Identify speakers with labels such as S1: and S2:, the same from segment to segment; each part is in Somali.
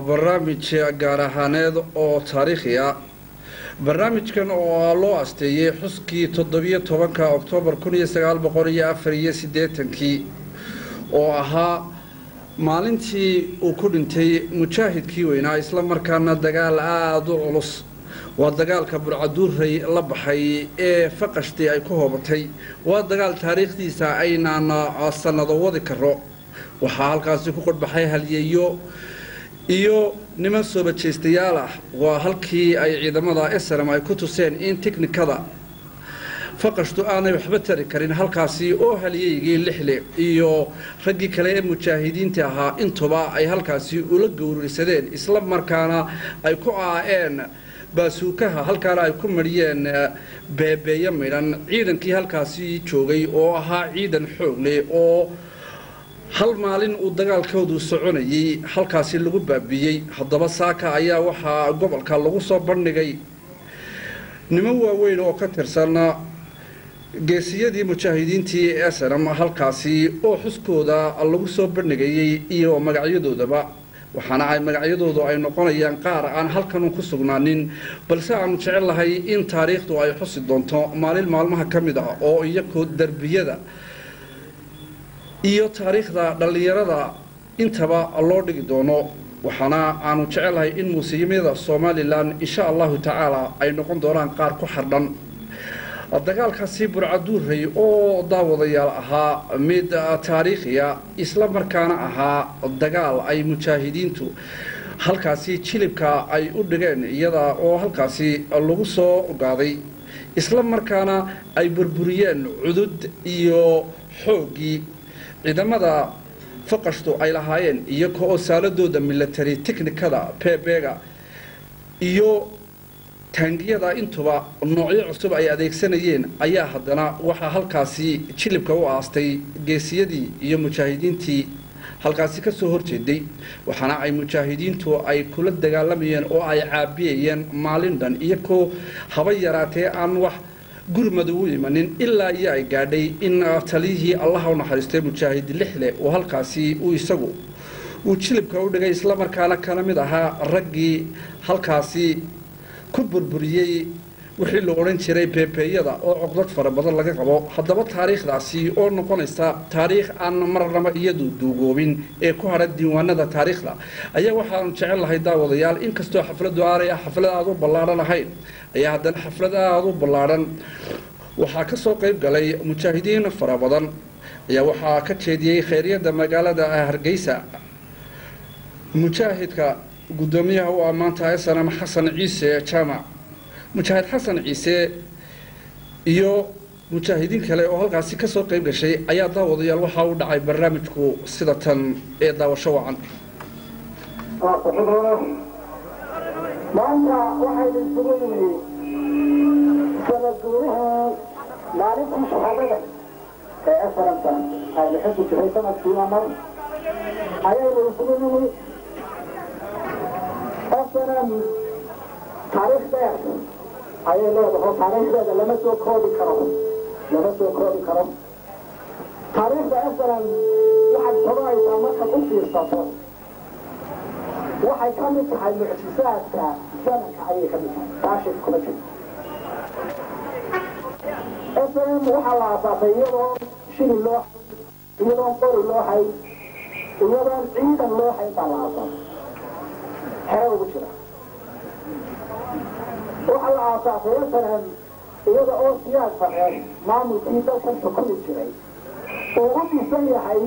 S1: barnaamij gaar ahaaneed oo taariikhi ah. Barnaamijkan oo loo asteeyey xuskii toddobiyo tobanka oktoobar kun iyo sagaal boqol iyo afar iyo siddeetankii oo ahaa maalintii uu ku dhintay mujaahidkii weynaa isla markaana dagaal aada u culus. Waa dagaalka burcaduuray la baxay ee faqashtii ay ku hoobatay. Waa dagaal taariikhdiisa aynaan sannado wadi karo waxaa halkaasi ku qodhbaxay halyeeyo iyo niman soo bajaystayaal ah waa halkii ay ciidamada esram ay ku tuseen in tiknikada faqashtu aanay waxba tari karin halkaasi oo halyeygii lixle iyo raggii kale ee mujaahidiinta ahaa intuba ay halkaasi ula gowraysadeen isla markaana ay ku aa'een baasuukaha halkaana ay ku mariyeen beebeeyo midhan ciidankii halkaasi joogay oo ahaa ciidan xoog leh oo hal maalin uu dagaalkoodu soconayay halkaasi lagu baabiiyey haddaba saaka ayaa waxaa gobolka lagu soo bandhigay. Niman waaweyn oo ka tirsan geesiyadii mujaahidiintii esnam halkaasi oo xuskooda lagu soo bandhigayey iyo magacyadoodaba waxaana ay magacyadoodu ay noqonayaan qaar aan halkan ku sugnaanin balse aanu jecel lahay in taariikhdu ay xusi doonto maalin maalmaha ka mid ah oo iyakoo derbiyada iyo taariikhda dhallinyarada. Intaba loo dhigi doono waxaana aanu jecelahay in muusiimyada somalilan insha allahu tacaala ay noqon doonaan qaar ku xardhan. Dagaalkaasi burcaduuray oo daawadayaal ahaa mid taariikhiya isla markaana ahaa dagaal ay mujaahidiintu halkaasi jilibka ay u dhigeen iyada oo halkaasi lagu soo ogaaday isla markaana ay burburiyeen cudud iyo xooggii ciidamada faqashtu ay lahaayeen iyago oo saaladooda milatary technikada bebeega iyo taangiyada intuba noocyo cusub ay adeegsanayeen ayaa haddana waxaa halkaasi jilibka u aastay geesiyadii iyo mujaahidiintii halkaasi ka soo horjeeday waxaana ay mujaahidiintu ay kula dagaalamayeen oo ay caabiyayeen maalin dhan iyagoo haba yaraatee aan wax gurmad ugu imanin ilaa iyo ay gaadhay in taliyihii allaha u naxariistay mujaahid lixle oo halkaasi uu isagu uu jilibka u dhigay islamarkaana kana mid ahaa raggii halkaasi ku burburiyey wixii la odhan jiray beebeeyada oo cogdad fara badan laga qabo haddaba taariikhdaasi oo noqonaysa taariikh aan marnaba iyadu duugoobin ee ku hadha diiwaanada taariikhda. Ayaa waxaanu jecel lahay daawadayaal inkastoo xafladu aanay ah xaflad aada u ballaadhan ahayn ayaa haddana xaflad aada u ballaadhan waxaa ka soo qayb galay mujaahidiin fara badan. Ayaa waxaa ka jeediyey kheyryada magaalada hargeysa. Mujaahidka guddoomiyaha u ammaanta snam xasan ciise jaamac mujaahid xasan ciise iyo mujaahidiin kale oo halkaasi ka soo qayb gashay ayaa daawadayaal waxaa u dhacay barnaamijku sida tan ee daawasho wacan.
S2: Maanta waxaynu isugu yimi sanaguurihii maalintii shahaadada ee asramta aynu xisi jiray sanadkiiba mar ayaynu isugu yimi asnam taariikh dheer ayay leedahay taariikhdeeda lama soo koobi karo lama soo koobi karo taariikhda asnam waxaad soconaysaa markaad u fiirsato waxay ka mid tahay mucjisaadka zamanka ayay ka mid tahay taashif kuma jiro snm waxaa la aasaasay iyadoo shili loo iyadoon qori loo hay iyadoon ciidan loo hayn baa la aasaasay xero ugu jira waxaa la aasaasay snm iyada oo siyaad fareen maamulkii dalkan xukumi jiray. Uu u dhisan yahay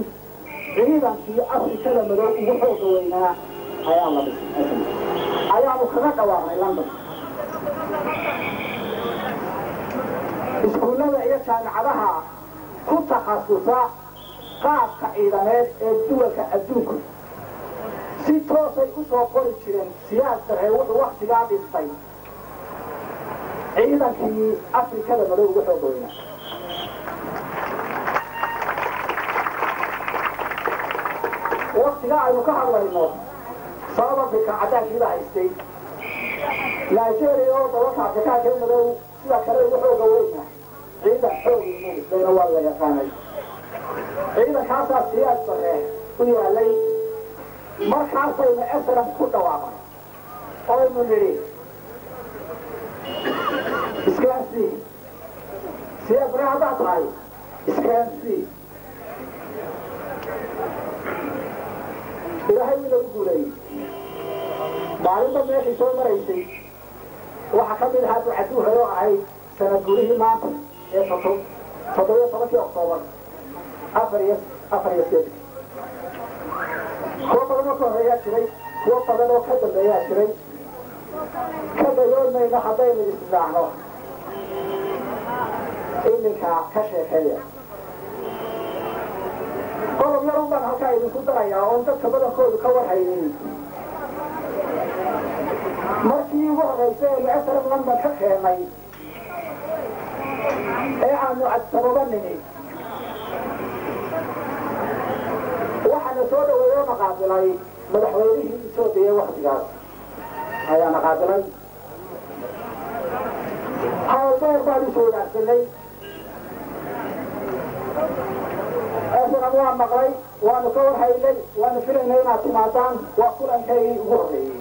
S2: ciidankii afrikada madow ugu xooga weynaa ayaa la ayaanu kaga dhawaaqnay london. Iskuullada iyo jaamicadaha ku takhasusa qaabka ciidameed ee duwalka adduunku si toosay u soo qori jireen siyaad daree wuxuu waktigaa dhistay ciidankii afrikada madow ugu xooga weynaa aynu ka hadlayno south africa cadaankiiba haystay nigeria oo dalalka afrikaanka madow sida kale ugu xooga weyna ciidan xoogiisayna waa la yaqaanay ciidankaasaa siyaad bare u yaalay markaasaynu esram ku dhawaaqay oynu nidhi haddaad tahay iskaansii ilaahay wuu nagu guuleeyey maalinta meeshii soo maraysay waxaa ka mid ahaa ducaduuhay oo ahayd sanad gurihii maanta ee toddobiyo tobankii oktoobar afar iyo afar iyo sideed kuwo badan oo ka horeeyaa jiray kuwo badan oo ka dambeeyaa jiray ka dayoonmayno haddaynu isdhaacno iminka ka sheekeeya qodob yarun baan halkaa idinku darayaa oon dadka badankoodu ka warhaynin markii ugu horraysay ee mucasarab london ka keenay ee aanu cadsababa nimi waxaana soo dhaweeyey oo naqaabilay madaxweynihii etoobiya waktigaas ayaa naqaabilay hawldeer baan isu wadaagsanay eesanan waa maqlay waanu ka warhaynay waanu filaynay inaad timaadaan waa kulankaygii ugu horreeyey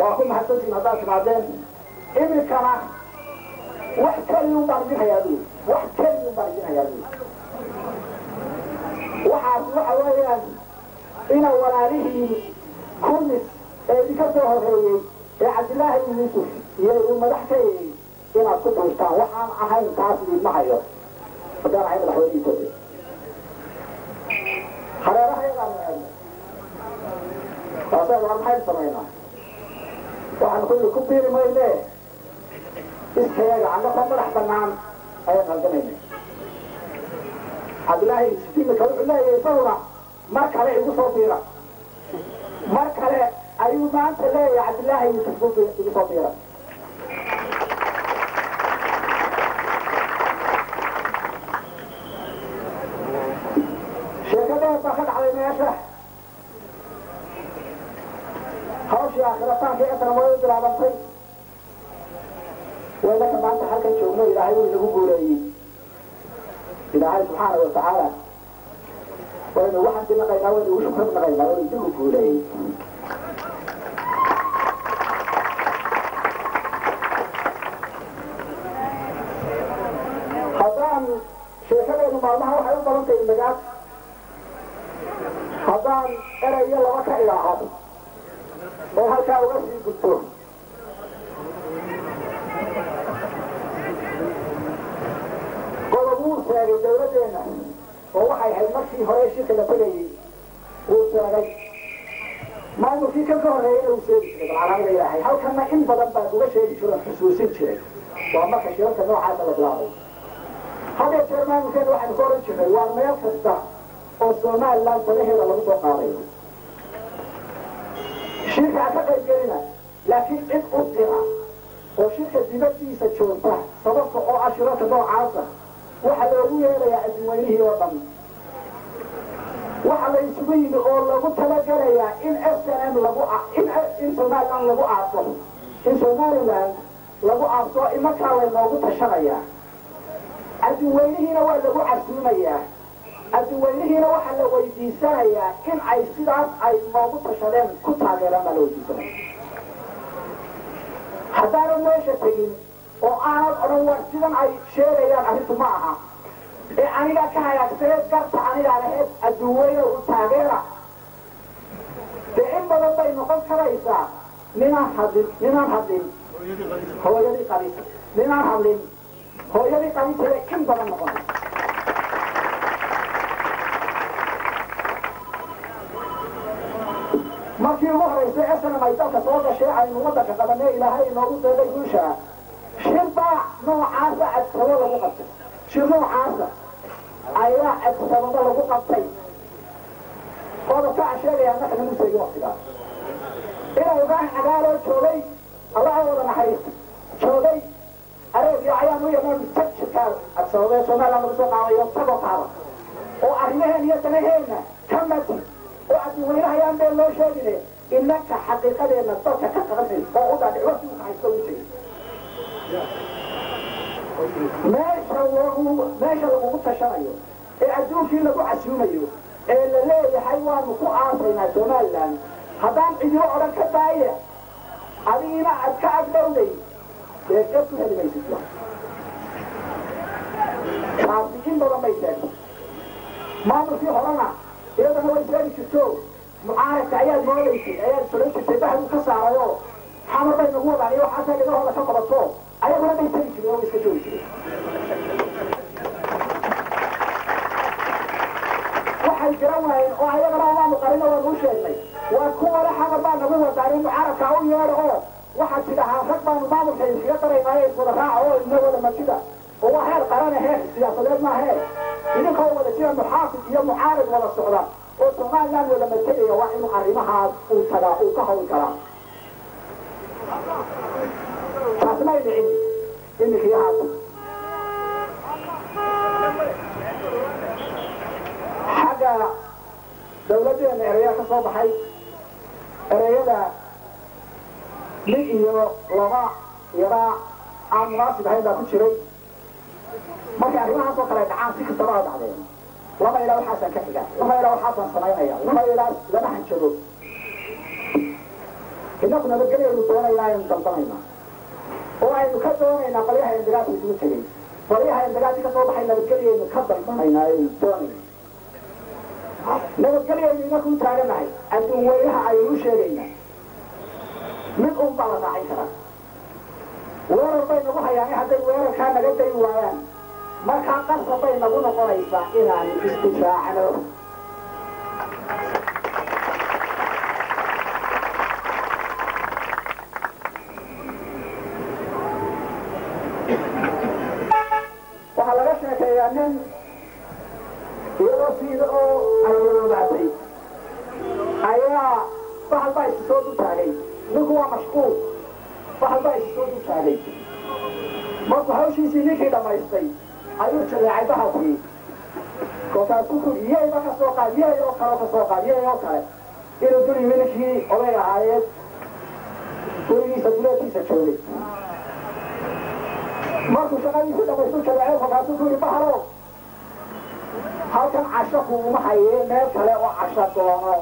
S2: waa ku mahadsantiin haddaad timaadeen iminkana wax keliyun baan idin hayaa buuli wax keliyun baan idin hayaa buuli waxaas waxa weeyaan ina walaalihii kumis ee idinka soo horreeyey ee cabdillaahi yuusuf iyo uu madax ka yeeyey inaad ku duurtaan waxaan ahayn taas idinma ahay madaxweyne etoobiya hareeraha biira dhacday meesha hawshii aakhirataanka esram way u bilaabantay waynaka maanta halkan joogno ilaahay wuu inagu guuleeyey ilaahay subxaana wa tacaala waynu waxaan dinaqaynaa waynu ugu shukran naqaynaa waynu inagu guuleeyey haddaan sheekadeenu maalmaha waxay u badan tahay magaad haddaan erayo laba ka idhaaho oo halkaa uga sii gudto qodob wuu sheegay dawladdeena oo waxay ahayd markii hore shirka la tegayey wuu sheegay maamulkii kan ka horreeyana uu sheegi jiray balcalaamada ilaahay. Halkanna in badan baan uga sheegi jiray xusuusin jiray. Waa marka shirarka noocaasa la bilaabay. Haddee jeer maamulkeena waxaynu ka oran jirnay waa meel kasta oo somaliland badaheeda lagu soo qaadayo shirka ha ka qayb gelina laakiin cid u dira oo shirka dibaddiisa joogta sababta oo ah shirarka noocaasa waxaa loogu yeerayaa adinweynihii oo dhan waxa la isugu yimi oo lagu talagelayaa in s n m lagu in somaliland lagu aaso in somaliland lagu aaso imarkaa laynoogu tashanayaa adinweynihiina waa lagu casuumayaa adinweynihiina waxaa la weydiisanayaa in ay sidaas ay noogu tashadeen ku taageeraan baa la weydiisanaya. Haddaanan meesha tegin oo aanad odhan war sidan ay sheegayaan arrintu ma aha ee anigaa ka hagaagsaneed garta anigaa laheed adduweyne u taageera. Dee in badan bay noqon karaysaa ninaan hadlin ninaan hadlin hooyadii qabis ninaan hadlin hooyadii qabisabay in badan noqon markii ugu horaysay snm ay dalka soo gashay aynu waddanka qabanee ilaahay inoogu deeday guushaa shir baa noocaasa adsabo lagu qabtay. Shir noocaasa ayaa adsababa lagu qabtay. Qodobkaa sheegaya annaka nagu seegin waktigaas inay ibraahin cagaaloo joogay allaha wada joogay areebiya ayaan u yeedhan tag shirkaa adsababee somaliland lagu soo qaadayo tagoo qaada. Oo arrimaheen iyo danaheenna ka mati oo adinweynahayaan been loo sheegine inaka xaqiiqadeena dalka ka qabanay oo u dhaadhic wati u haysto u jiri meesha lagu meesha lagugu tashanayo ee adduunkii lagu casuumayo ee la leeyahay waanu ku aasaynaa somalilan haddaan cidibo odhan ka daaya adigiina aad ka agdhowday dee ku heli maysid taasi in badan bay sheegtay. Maamulkii horena mucaaradka ayaad moodaysay ayaad fulan jirtay bahdu ka saarayoo xamar bay nagu wadaan iyo waxaasaa dhigahooda ka qabato ayaguna bay tegi jireen oo iska joogi jireen waxay garan waayeen oo ayagana waanu qarino waanu u sheegnay waa kuwale xamar baa nagu wadaan in mucaaradka u yeedho oo waxaad tidhahaa rag baanu maamulka iskaga daraynaayo iswada raaca oo ina wada martida oo waa heer qarane heer siyaasadeed maahe idinkoo wada jira muxaafid iyo mucaarad wada socda. Oo somaliland wada mategaya waa inuu arrimahaas uu tagaa uu ka hawl galaa taas may dhicin iminkii haata xagga dawladdeena ereyaa ka soo baxay ereyada nin iyo laba yaraa aan munaasib ahayn baa ku jiray markay arrimahaas oo kale dhacaan si kastaba ha dhacdeen lama ilaa waxaasaan ka xiga lama ilaa waxaasaan samaynaya lama ilaa lama hanjado inaku nabadgelyaynu doonaynaa aynu dalbanaynaa oo aynu ka doonaynaa qolyaha indagaadka isugu tegay qolyaha indagaadka ka soo baxay nabadgelyaynu ka dalbanaynaa aynu doonayna. Nabadgelyaynu inaku taaganahay. Adduun weynaha aynu u sheegaynaa mid un la raacin karaa. Weerar bay nagu hayaan. Hadday weerarkaa naga dayi waayaan markaa qasab bay nagu noqonaysaa inaanu isdifaacno waxaa laga sheekeeyaa nin iyadoo siida oo ayoloobaatay ayaa bahal baa isi soo dultaagay ninku waa mashquul. Bahal baa isi soo dultaagay markuu hawshiisii ninkii dhammaystay ayuu jaleecay bahalkii kolkaasuu ku yeyba ka soo qaad yey oo kale ka soo qaad yey oo kale inuu dul yimi ninkii oday ahaayeed gurigiisa duleedkiisa joogay markuu shaqadiisii dhammaystu jaleecay kolkaasuu ku yidhi bahalo halkan casho kuuma hayee meel kale oo casho doono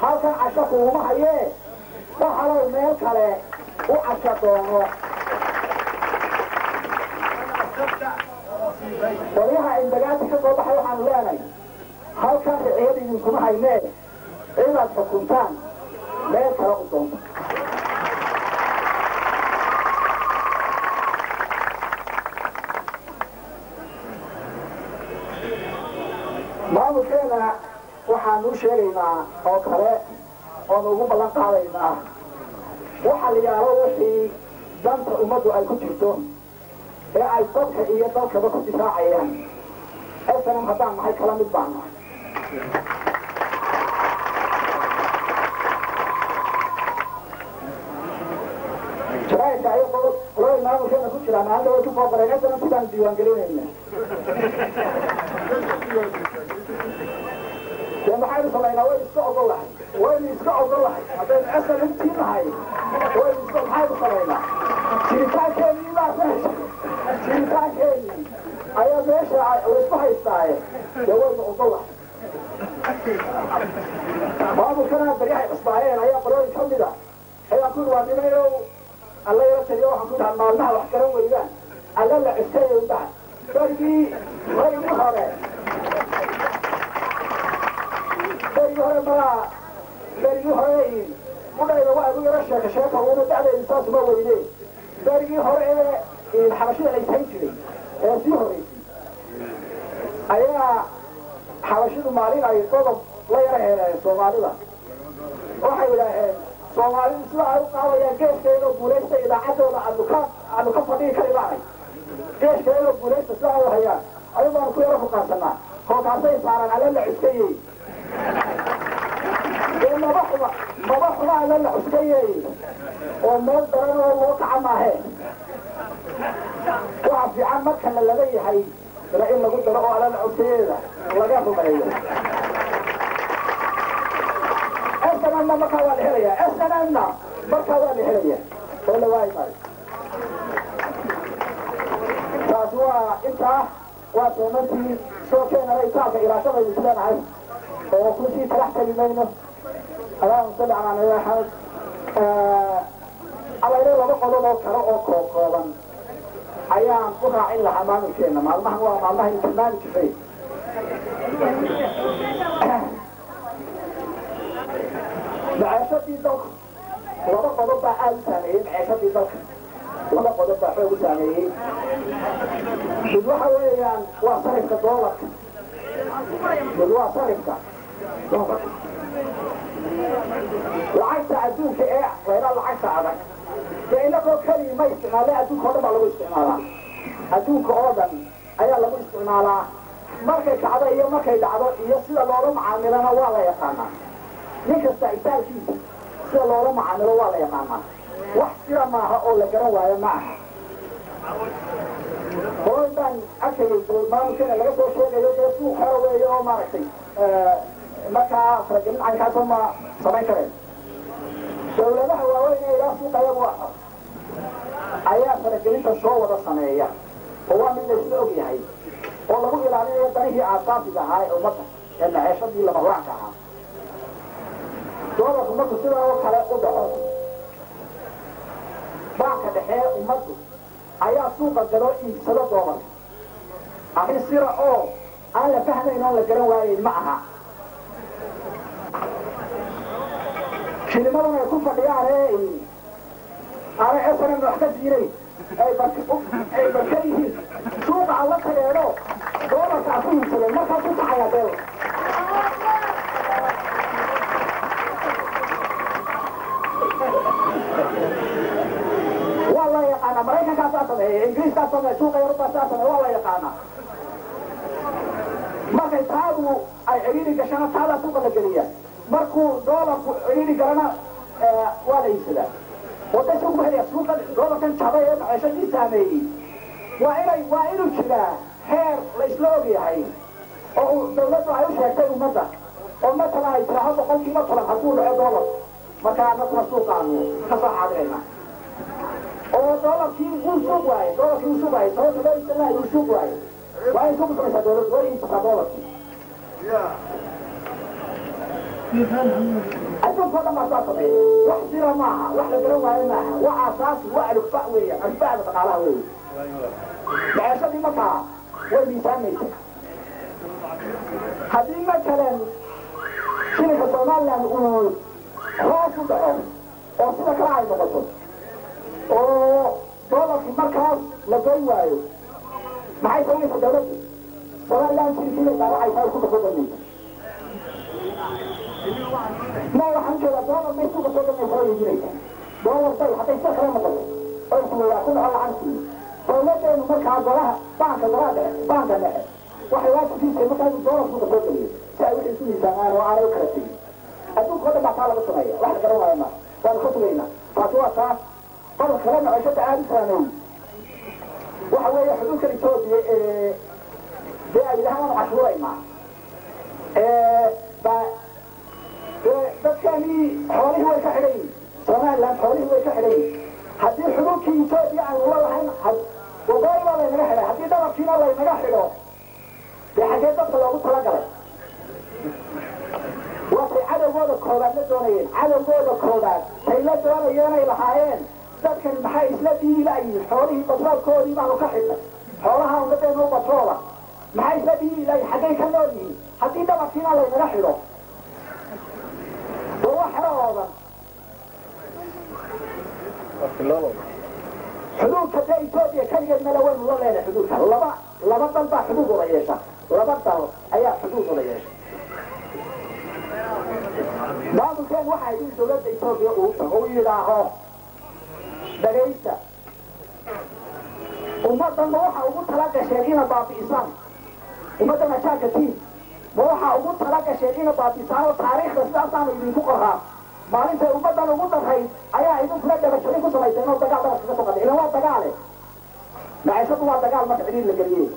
S2: halkan casho kuuma hayee bahalow meel kale u casho doono qolyaha indagaati ka soo baxay waxaanu leenahay halkan riciyad idinkuma haynee cidaad xukuntaan meel kale u doonto maamulkeena waxaanu sheegaynaa oo kale oonu ugu ballan qaadaynaa. Waxa la yaalo wixii danta ummaddu ay ku jirto ee ay dadka iyo dalkaba ku difaacayaan. Snm haddaan nahay kala mid baan? Nahay jaraa'idka ay qolada maamulkeena ku jiraan maanta way ku soo qoreen snm sidaan diiwaan gelinayna dee maxaynu samaynaa waynu iska ogol lahay waynu iska ogol lahay haddaynu snm tii nahay waynu iska maxaynu samaynaa jiritaankeenii baa meesha jiritaankeenii ayaa meesha laysku haystaaye dee waynu ogol lahay maamulkana baryahay cusbaayeen ayaa qolooyin ka mida ayaan ku waa nimayow alla yala taliyo waxaan ku dhaha maalmaha wax garan weydaan alla la cuskayo baha berigii berigii hore berigii hore malaa berigii hore mudhayda waa igu yaro sheeka sheeka uuna dacdaydu saas uma weyne berigii hore ee xabashida la ishayn jiray ee sii horeysay. Ayaa xabashidu maalin ay qodob la yaro heleen soomaalida. Waxay yidhaaheen soomaalidu sida ay u qaadayaan geeskeedoo guulaysta idaacaddooda aanu ka aanu ka fadhigi kari lahay geeskeedoo guulaysta sida u hayaan. Ayuu baanu ku yaro fuqaansanaa kolkaasay saaraan alla la cuskayey. Dee maba xuma maba xuma alla la cuskayey. Oo meel daran oo loo kaca maahe yahay ila in lagu daro oo alla la cuskayeeda laga rumeeyo snmna markaa waa la helayaa snmna markaa waa la helayaa oo la waayi maayo taasi waa intaa waa soomantii soo keenala itaabka ilaashadaydu isleenahay oo kusii talax tegi mayno allahuma salli calaa nabi maxamed alaylo laba qodob oo kale oo kookooban maalmahan waa maalmaha intilmaami jiray maceeshadii dalka laba qodob baa aada u saameeyey maceeshadii dalka laba qodob baa xoog u saameeyey mid waxa weeyaan waa sarifka doolarka mid waa sarifka doolarka lacagta adduunka ee laydhaa lacagta adag dee inagoo keligii ma isticmaale adduunka o dhan baa lagu isticmaalaa adduunka oo dhan ayaa lagu isticmaalaa markay kacdo iyo markay dhacdo iyo sida loola macaamilana waa la yaqaanaa nin kasta itaalkiisa sida loola macaamilo waa la yaqaanaa wax sira maaha oo la garan waayo ma aha hooy baan arkayay maamulkeena laga soo sheegayo dee suuq hore weeye oo maaragtay markaa faragelin caynkaasa ma samayn kareen dawladaha waaweyn ee ilaa suuqa iyagu ayaa faragelinta soo wada sameeya oo waa mid laysla og yahay oo lagu ilaalinayo danihii aasaasiga ahaa ee ummadda ee maceeshadii lama huraanka ahaa. Doolarku marku sidan oo kale u dhaco baanka dhexee ummaddu ayaa suuqa galoo iibsado doolarka arrin sira oo aan la fahmayn oon la garan waayeyn ma aha shilimadan ay ku fadhiyaan ee aanay esanan wax ka diinayn ay barka yihiin suuqa alla tageedho doolarka a ku iibsadeen markaa ku kacaya deel waa la yaqaanaa maraykankaa saa sameeya ingiriiskaa sameeya suuqa yarubaa saa sameeya waa la yaqaanaa markay taadu ay cidhiiri gashana taadaa suuqa la geliya markuu doolarku cidhiiri galana waa la iibsadaa wada suuq helaya suuqa doolarkan jabay ee maceeshadii saameeyey. Waa inay waa inuu jiraa heer la isla og yahay. Oo dawladdu ay u sheegtay ummadda. Oo matalan ay tiraahdo boqolkiiba toban hadduu dhaco doolar markaa anaguna suuqaanu ka soo xaadirayna oo doolarkii wuu suuq waaye doolarkii wuu suuq waaye sababta loo iibsan lahay wuu suuq waaye. Waa inay ku bixinaysaa dawladdu waa iibsataa doolarkii jira maaha wax la garan waayo maaha waa aasaasi waa alugba weeye alugbaada dhaqaalaha weeye maceeshadii markaa way miisaamaysa haddii matalan shilinka somaliland uu hoos u dhaco oo sida kale ay noqoto oo doolarkii markaas la goyn waayo maxay samaynaysa dawladdu somaliland shilinkii la daawacaysa ku dabadanaysa ma waxaan jeedaa doolar bay suuqa soo galaysa oo iibinaysa doolar bay hadday sida kale noqoto oo isweeyaa ku dhaco lacagtii dawladeenu markaa golaha baanka golaha dhexe baanka dhexe waxay waajibkiisa markaa inuu doolar suuqa soo geliyo si ay wixii isu miisaamaan oo aanay u kala tegin adduunka o dhan baa taa laga sameeya wax la garan waayo ma waanu ka sugaynaa taasi waa taas qodol kale maciishada aada u saameeyey waxa weeye xuduudkan etoobiya ee dee ay yidhahaan waanu cashuuraynaa فكاني حوله وكحلين سمع لهم حوله وكحلين حدي حلوكي يتوبي عن والله حين حد وضاي والله يمنحنا حدي دمكينا الله يمنحنا بحاجة دفع لو قلت لقرأ وفي عدوغودا كوبان لدونين عدوغودا كوبان هي لدونا يانا يلحاين dadkan maxay isla dhiigi laayihiin xoolihii batroolkoodii baanu ka xidhnay xoolaha uga dayno batroola maxay isla dhiigi laayihin xaggay ka nool yihiin haddii dhabarkiina laynaga xidho xuduudka dee etoobiya keligeed mala waynu la leenahay xuduudka. Laba laba dal baa xuduud wada yeesha. Laba dal ayaa xuduud wada yeesha. Maamulkeen waxa idin dawladda etoobiya uu yidhaaho dhagaysta ummaddanba waxa ugu tala ina baabi'isaan. Ummadda majaanka tiin ma waxaa ugu tala gasheen ina baabi'isaan oo taariikhda sidaasaanu idinku qoraa maalintay ummaddan ugu darayd ayaa idinkuna dhabajarin ku samayseen oo dagaal dhabar kaga soo ilan waa dagaale maciishadu waa dagaal marka cidhiir la geliyey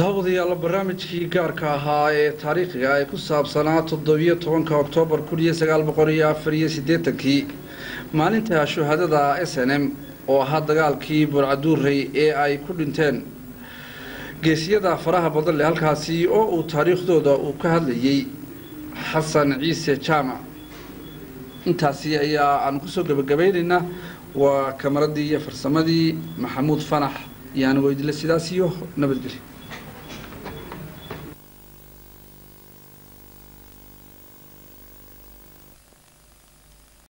S1: daawadayaal barnaamijkii gaarka ahaa ee taariikhiga ee ku saabsanaa toddobiyo tobanka oktoobar kun iyo sagaal boqol iyo afar iyo siddeetankii maalinta shuhadada s n m oo ahaa dagaalkii burcaduurey ee ay ku dhinteen. Geesiyada faraha badan leh halkaasi oo uu taariikhdooda uu ka hadlayey xasan ciise jaamac intaasi ayaa aanu ku soo gebagabaynaynaa waa kamaradii iyo farsamadii maxamuud fanax. Iyo anigo idile sidaas iyo nabadgelyo